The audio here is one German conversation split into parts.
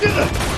进去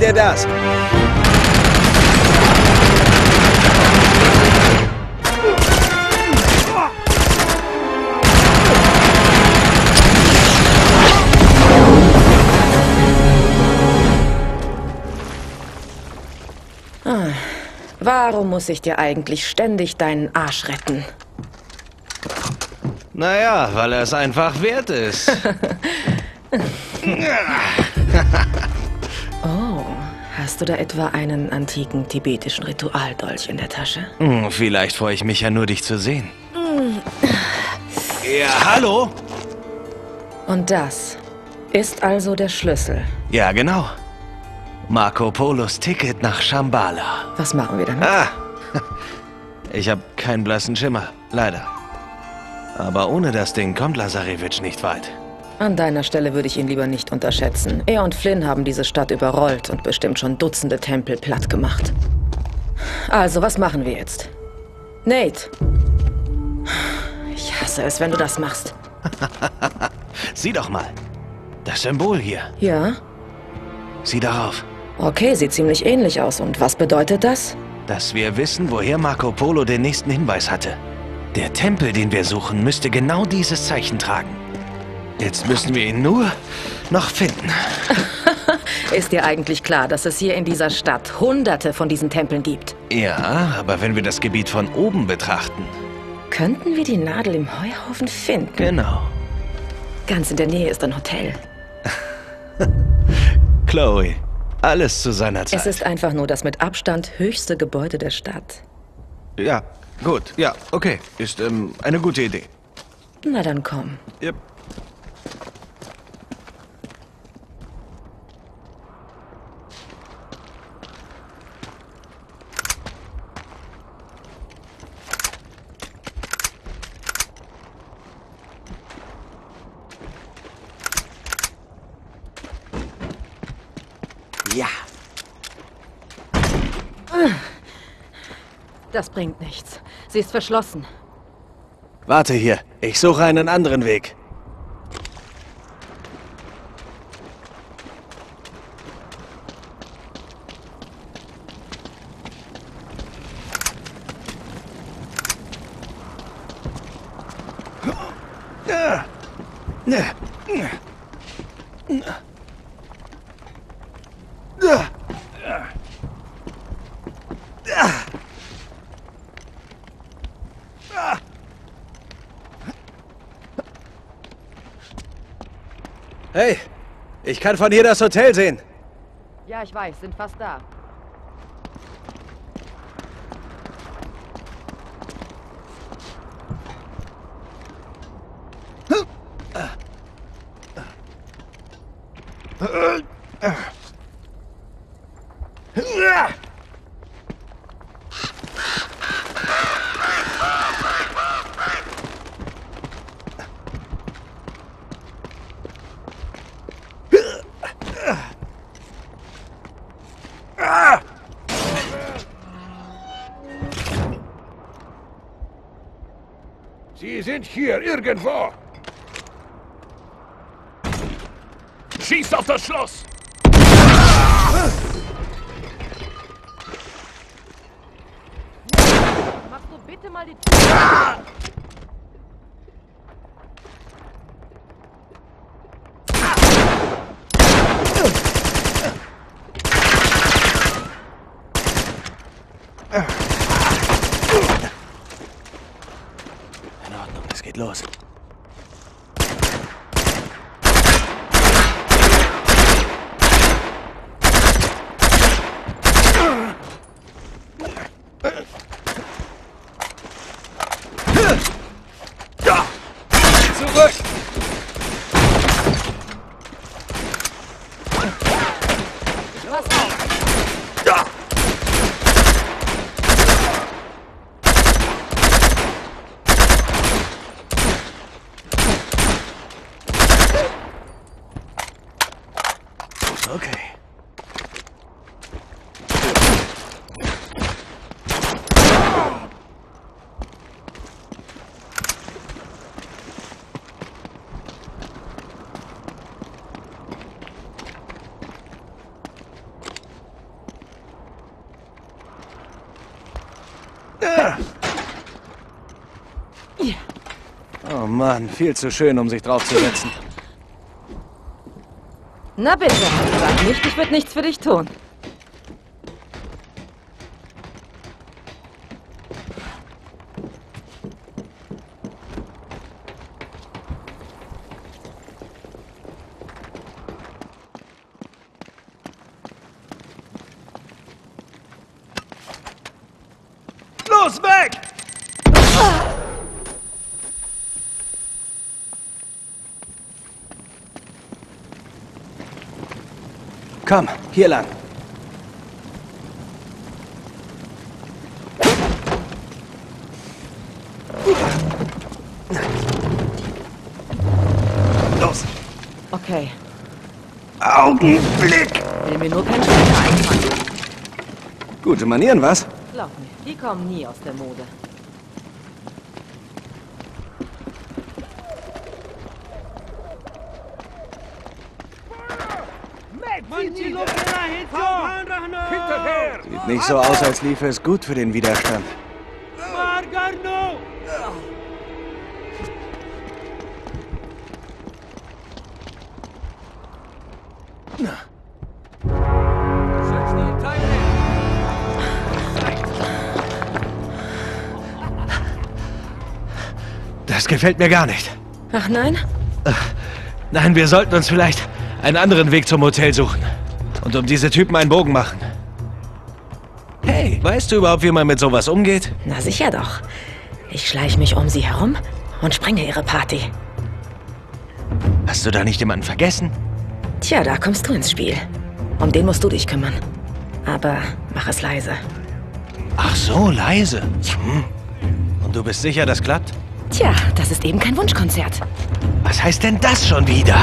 Wie gefällt dir das? Warum muss ich dir eigentlich ständig deinen Arsch retten? Naja, weil er es einfach wert ist. Hast du da etwa einen antiken tibetischen Ritualdolch in der Tasche? Hm, Vielleicht freue ich mich ja nur, dich zu sehen. Ja, hallo? Und das ist also der Schlüssel. Ja, genau. Marco Polos Ticket nach Shambhala. Was machen wir damit? Ah, ich habe keinen blassen Schimmer, leider. Aber ohne das Ding kommt Lazarevich nicht weit. An deiner Stelle würde ich ihn lieber nicht unterschätzen. Er und Flynn haben diese Stadt überrollt und bestimmt schon Dutzende Tempel platt gemacht. Also, was machen wir jetzt? Nate! Ich hasse es, wenn du das machst. Sieh doch mal. Das Symbol hier. Ja? Sieh darauf. Okay, sieht ziemlich ähnlich aus. Und was bedeutet das? Dass wir wissen, woher Marco Polo den nächsten Hinweis hatte. Der Tempel, den wir suchen, müsste genau dieses Zeichen tragen. Jetzt müssen wir ihn nur noch finden. Ist dir eigentlich klar, dass es hier in dieser Stadt hunderte von diesen Tempeln gibt? Ja, aber wenn wir das Gebiet von oben betrachten. Könnten wir die Nadel im Heuhaufen finden? Genau. Ganz in der Nähe ist ein Hotel. Chloe, alles zu seiner Zeit. Es ist einfach nur das mit Abstand höchste Gebäude der Stadt. Ja, gut. Ja, okay. Ist ähm, eine gute Idee. Na dann komm. Yep. Ja. Das bringt nichts. Sie ist verschlossen. Warte hier. Ich suche einen anderen Weg. Hey, ich kann von hier das Hotel sehen. Ja, ich weiß, sind fast da. Sie sind hier irgendwo. Schießt auf das Schloss! bitte mal die In los. Mann, viel zu schön, um sich draufzusetzen. Na bitte, sag nicht, ich würde nichts für dich tun. Los, weg! Komm, hier lang. Los! Okay, Augenblick! will mir nur kein Später einfallen. Gute Manieren, was? Glaub mir, die kommen nie aus der Mode. Hinterher! Sieht nicht so aus, als liefe es gut für den Widerstand. Das gefällt mir gar nicht. Ach nein? Nein, wir sollten uns vielleicht einen anderen Weg zum Hotel suchen. Und um diese Typen einen Bogen machen. Weißt du überhaupt, wie man mit sowas umgeht? Na sicher doch. Ich schleich mich um sie herum und sprenge ihre Party. Hast du da nicht jemanden vergessen? Tja, da kommst du ins Spiel. Um den musst du dich kümmern. Aber mach es leise. Ach so, leise. Hm. Und du bist sicher, das klappt? Tja, das ist eben kein Wunschkonzert. Was heißt denn das schon wieder?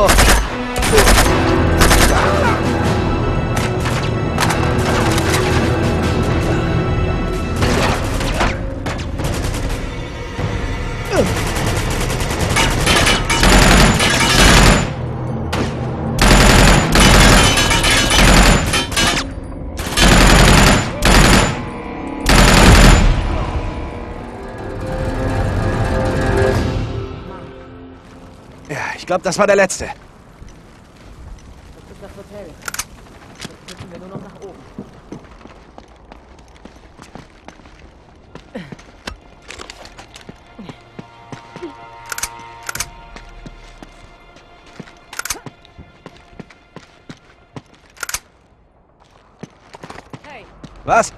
¡Vamos! Glaube, das war der letzte. Das ist das Hotel. Jetzt müssen wir nur noch nach oben. Hey, Was?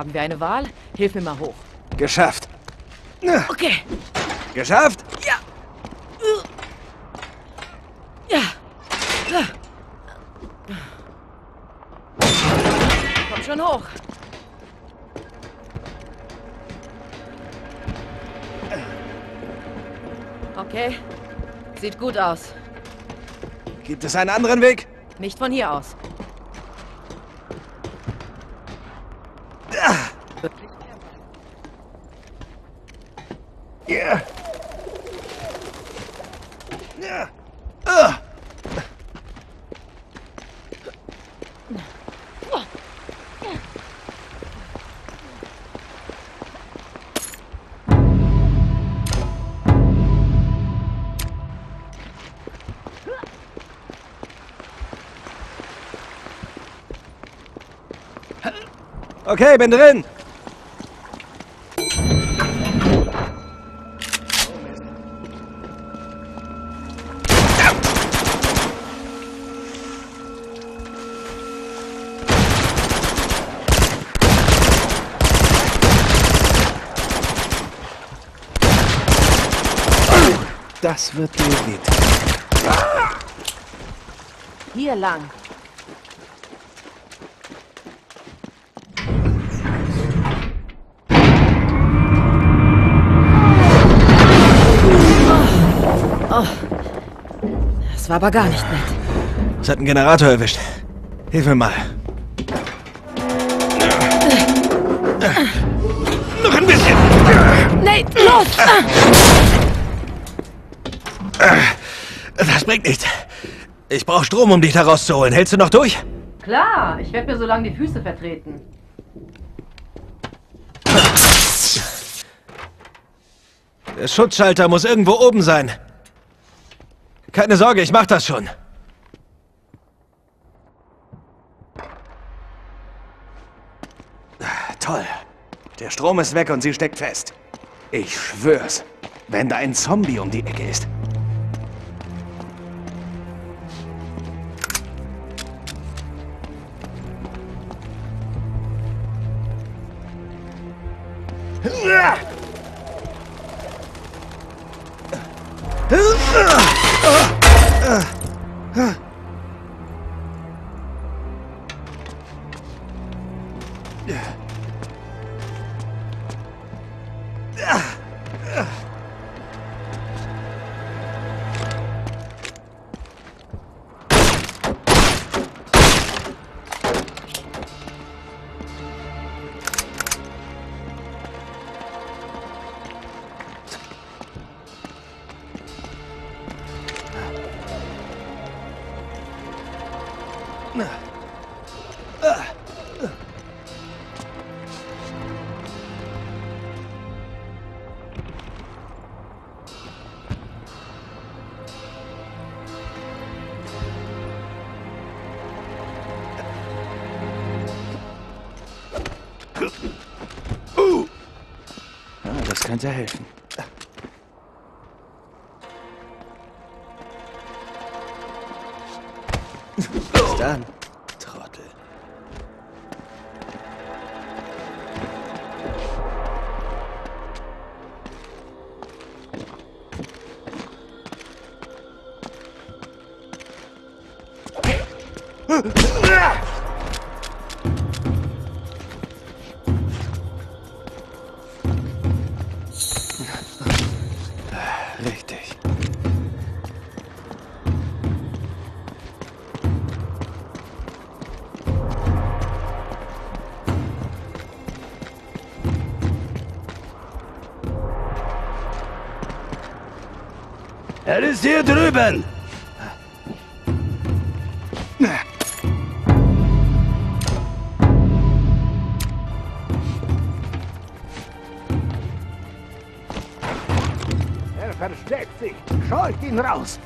Haben wir eine Wahl? Hilf mir mal hoch. Geschafft. Okay. Geschafft? Ja. Ja. Komm schon hoch. Okay. Sieht gut aus. Gibt es einen anderen Weg? Nicht von hier aus. Ja. Ja. Ah. Okay, bin drin. Das wird dir wehtun. Hier lang. Oh. Das war aber gar nicht nett. Es hat einen Generator erwischt. Hilf mir mal. Noch ein bisschen. Nate, los! Das bringt nichts. Ich brauche Strom, um dich da rauszuholen. Hältst du noch durch? Klar, ich werde mir so lange die Füße vertreten. Der Schutzschalter muss irgendwo oben sein. Keine Sorge, ich mach das schon. Toll. Der Strom ist weg und sie steckt fest. Ich schwör's. Wenn da ein Zombie um die Ecke ist. Könnte helfen. Bis dann, Trottel. Er ist hier drüben! Er versteckt sich. Scheucht ihn raus.